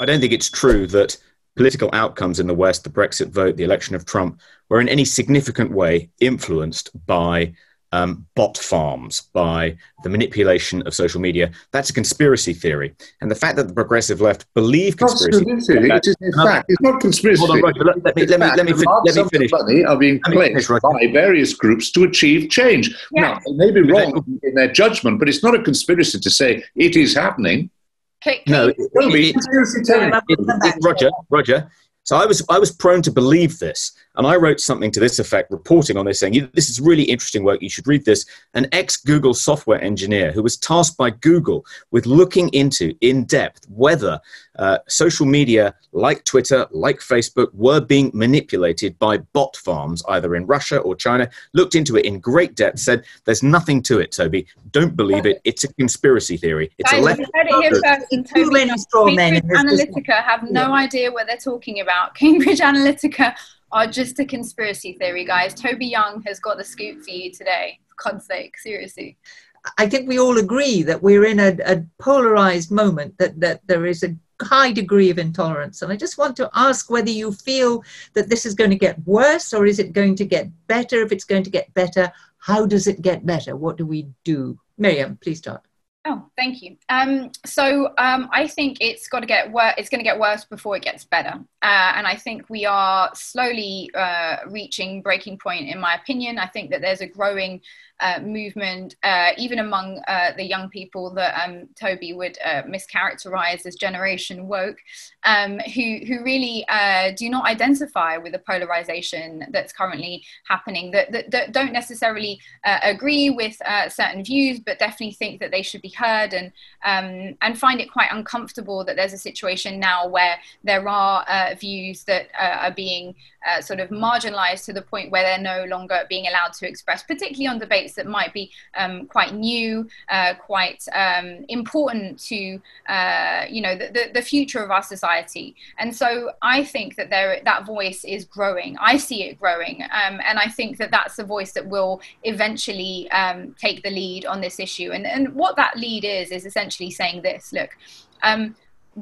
I don't think it's true that political outcomes in the West, the Brexit vote, the election of Trump, were in any significant way influenced by um, bot farms, by the manipulation of social media. That's a conspiracy theory. And the fact that the progressive left believe conspiracy theories. It is in fact, it's not conspiracy Hold on, Roger, let, let, me, let, me, let, me, let me finish. Money are being pledged by various groups to achieve change. Yeah. Now, they may be wrong in their judgment, but it's not a conspiracy to say it is happening. Okay, no, it, it, it, Roger, Roger. So I was I was prone to believe this, and I wrote something to this effect, reporting on this, saying, This is really interesting work, you should read this. An ex Google software engineer who was tasked by Google with looking into in depth whether uh, social media like Twitter, like Facebook, were being manipulated by bot farms, either in Russia or China, looked into it in great depth, said, There's nothing to it, Toby. Don't believe it. It's a conspiracy theory. It's Guys, a left. heard it here first, and Toby, Cambridge Analytica have no idea what they're talking about. Cambridge Analytica are just a conspiracy theory, guys. Toby Young has got the scoop for you today. For God's sake, seriously. I think we all agree that we're in a, a polarized moment, that, that there is a high degree of intolerance. And I just want to ask whether you feel that this is going to get worse or is it going to get better? If it's going to get better, how does it get better? What do we do? Myriam, please start. Oh, thank you. Um, so um, I think it's got to get. It's going to get worse before it gets better, uh, and I think we are slowly uh, reaching breaking point. In my opinion, I think that there's a growing uh, movement, uh, even among uh, the young people that um, Toby would uh, mischaracterize as generation woke, um, who who really do not identify with the polarization that's currently happening. That that, that don't necessarily agree with certain views, but definitely think that they should be heard and um, and find it quite uncomfortable that there's a situation now where there are uh, views that uh, are being uh, sort of marginalized to the point where they're no longer being allowed to express, particularly on debates that might be um, quite new, uh, quite um, important to uh, you know the, the, the, future of our society. And so I think that there that voice is growing. I see it growing, um, and I think that that's the voice that will eventually um, take the lead on this issue. And and what that lead is is essentially saying this: look. Um,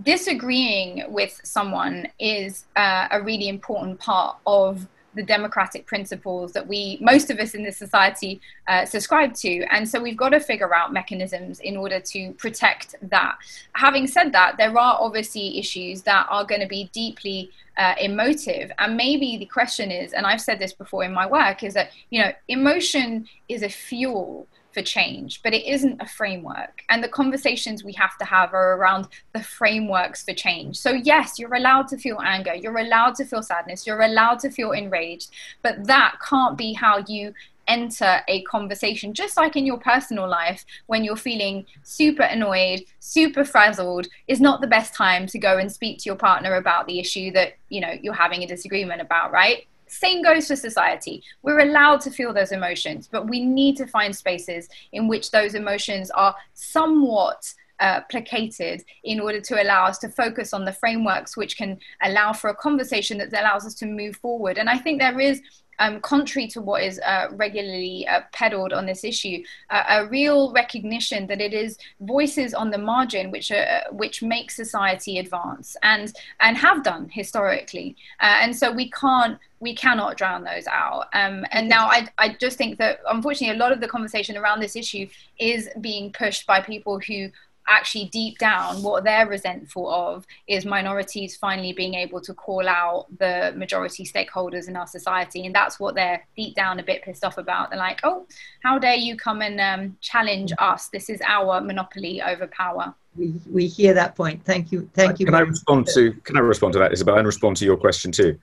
disagreeing with someone is uh, a really important part of the democratic principles that we most of us in this society uh, subscribe to. And so we've got to figure out mechanisms in order to protect that. Having said that there are obviously issues that are going to be deeply uh, emotive. And maybe the question is and i've said this before in my work is that you know emotion is a fuel for change, but it isn't a framework. And the conversations we have to have are around the frameworks for change. So, yes, you're allowed to feel anger, you're allowed to feel sadness, you're allowed to feel enraged, but that can't be how you enter a conversation just like in your personal life when you're feeling super annoyed super frazzled is not the best time to go and speak to your partner about the issue that you know you're having a disagreement about right same goes for society. We're allowed to feel those emotions, but we need to find spaces in which those emotions are somewhat uh, placated in order to allow us to focus on the frameworks which can allow for a conversation that allows us to move forward. And I think there is um, contrary to what is uh, regularly uh, peddled on this issue, uh, a real recognition that it is voices on the margin which uh, which make society advance and and have done historically, uh, and so we can't we cannot drown those out. Um, and now I, I just think that unfortunately a lot of the conversation around this issue is being pushed by people who actually deep down what they're resentful of is minorities finally being able to call out the majority stakeholders in our society. And that's what they're deep down a bit pissed off about. They're like oh how dare you come and um, challenge us? This is our monopoly over power. We, we hear that point. Thank you thank you. Can i respond to can i respond to that isabel and respond to your question too?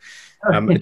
Um,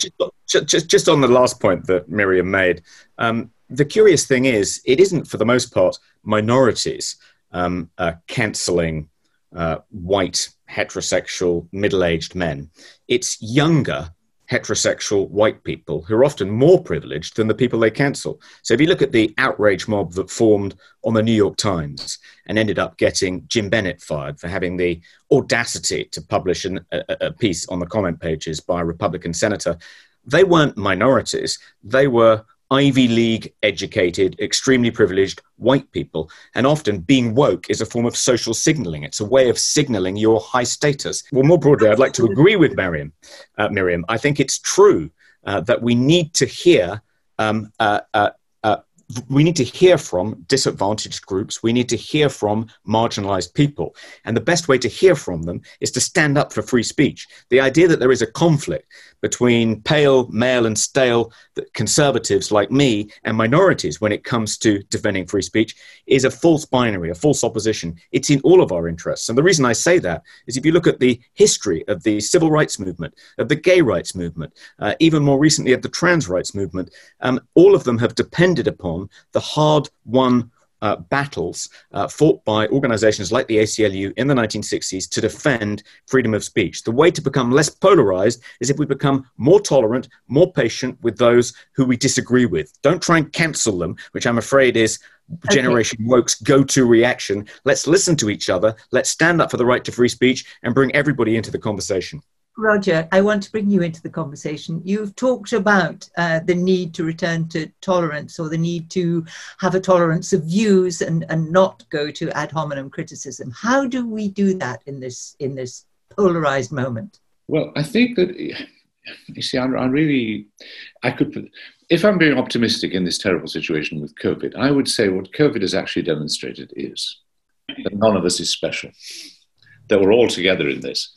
just, just, just on the last point that Myriam made um, the curious thing is it isn't for the most part minorities um, uh, cancelling uh, white heterosexual middle-aged men. It's younger heterosexual white people who are often more privileged than the people they cancel. So if you look at the outrage mob that formed on the New York Times and ended up getting Jim Bennet fired for having the audacity to publish an, a, a piece on the comment pages by a Republican senator, they weren't minorities. They were Ivy League educated, extremely privileged white people. And often being woke is a form of social signaling. It's a way of signaling your high status. Well, more broadly, I'd like to agree with Myriam. Uh, Myriam, I think it's true uh, that we need to hear um, uh, uh we need to hear from disadvantaged groups. We need to hear from marginalized people. And the best way to hear from them is to stand up for free speech. The idea that there is a conflict between pale, male, and stale conservatives like me and minorities when it comes to defending free speech is a false binary, a false opposition. It's in all of our interests. And the reason I say that is if you look at the history of the civil rights movement, of the gay rights movement, uh, even more recently of the trans rights movement, um, all of them have depended upon the hard won uh, battles uh, fought by organizations like the ACLU in the 1960s to defend freedom of speech. The way to become less polarized is if we become more tolerant, more patient with those who we disagree with. Don't try and cancel them, which I'm afraid is okay. Generation Woke's go to reaction. Let's listen to each other. Let's stand up for the right to free speech and bring everybody into the conversation. Roger, I want to bring you into the conversation. You've talked about uh, the need to return to tolerance or the need to have a tolerance of views and, and not go to ad hominem criticism. How do we do that in this in this polarized moment? Well, I think that you see, I, I really, I could, if I'm being optimistic in this terrible situation with COVID, I would say what COVID has actually demonstrated is that none of us is special, that we're all together in this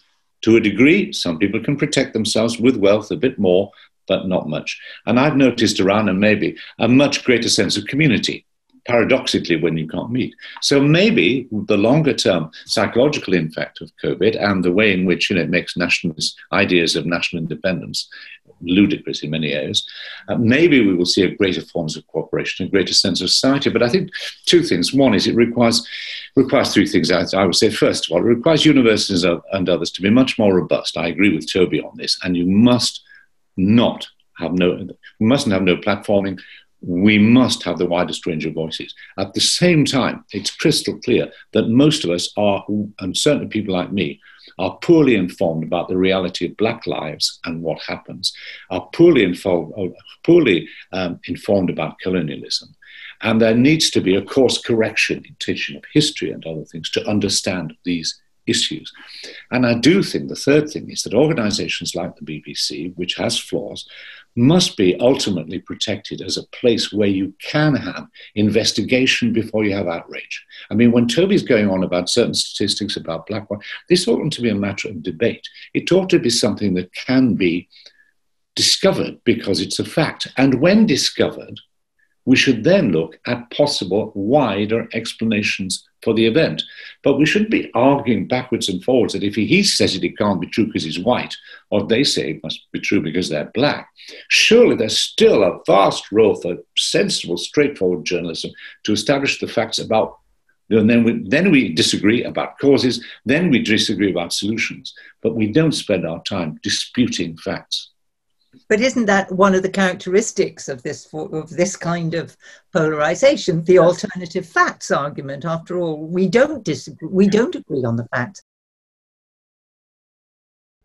to a degree, some people can protect themselves with wealth a bit more, but not much. And I've noticed around and maybe a much greater sense of community, paradoxically, when you can't meet. So maybe the longer term psychological impact of COVID and the way in which you know, it makes nationalist ideas of national independence ludicrous in many areas. Uh, maybe we will see a greater forms of cooperation, a greater sense of society. But I think two things. One is it requires requires three things. I, would say first of all, it requires universities and others to be much more robust. I agree with Toby on this, and you must not have no we mustn't have no platforming. We must have the widest range of voices. At the same time, it's crystal clear that most of us are, and certainly people like me, are poorly informed about the reality of black lives and what happens, are poorly, informed, poorly um, informed about colonialism. And there needs to be a course correction in teaching of history and other things to understand these issues. And I do think the third thing is that organizations like the BBC, which has flaws, must be ultimately protected as a place where you can have investigation before you have outrage. I mean, when Toby's going on about certain statistics about black white, this oughtn't to be a matter of debate. It ought to be something that can be discovered because it's a fact. And when discovered, we should then look at possible wider explanations for the event. But we shouldn't be arguing backwards and forwards that if he says it, it can't be true because he's white, or they say it must be true because they're black. Surely there's still a vast role for sensible, straightforward journalism to establish the facts about and then we, then we disagree about causes, then we disagree about solutions, but we don't spend our time disputing facts. But isn't that one of the characteristics of this of this kind of polarization? The alternative facts argument. After all, we don't disagree. We don't agree on the facts.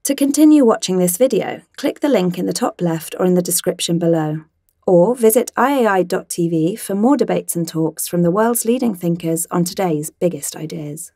To continue watching this video, click the link in the top left or in the description below. Or visit iai.tv for more debates and talks from the world's leading thinkers on today's biggest ideas.